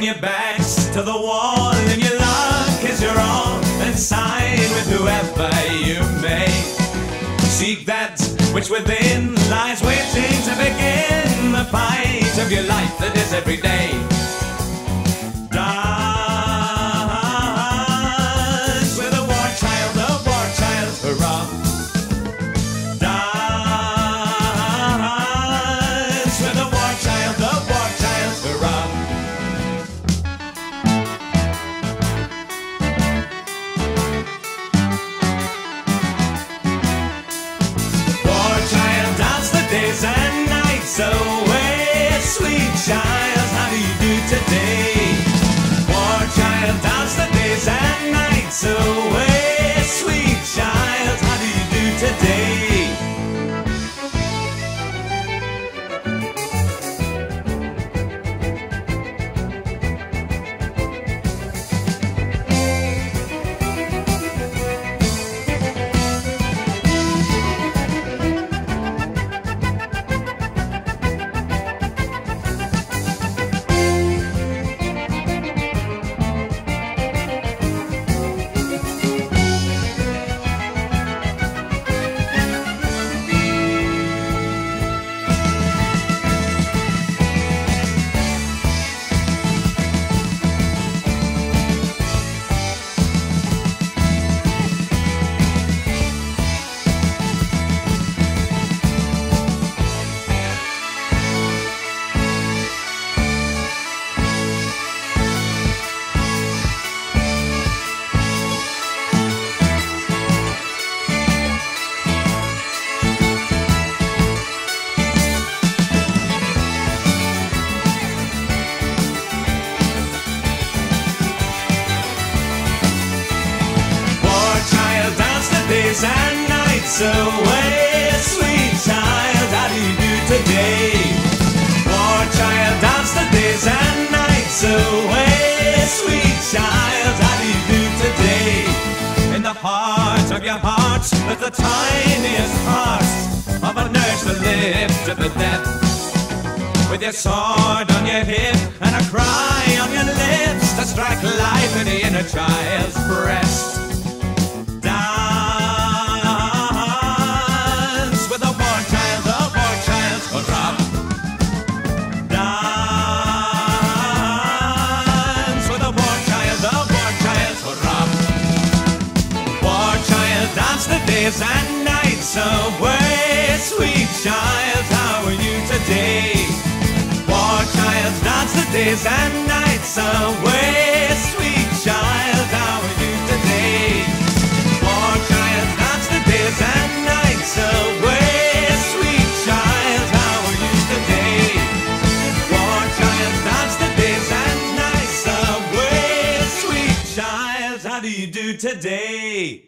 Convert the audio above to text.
When your back's to the wall and your luck is your all, then sign with whoever you may. Seek that which within lies waiting to begin the fight of your life that is every day. Nights away. Sweet child, how do you do today? War child, dance the days and nights away. Sweet child, how do you do today? In the heart of your heart, there's the tiniest heart of a nurse that lived to the death. With your sword on your hip and a cry on your lips to strike life in the inner child's breast. Days and nights away. Sweet child, how are you today? War child, dance the days and nights away. Sweet child, how are you today? War child, dance the days and nights away. Sweet child, how are you today? War child, dance the days and nights away. Sweet child, how do you do today?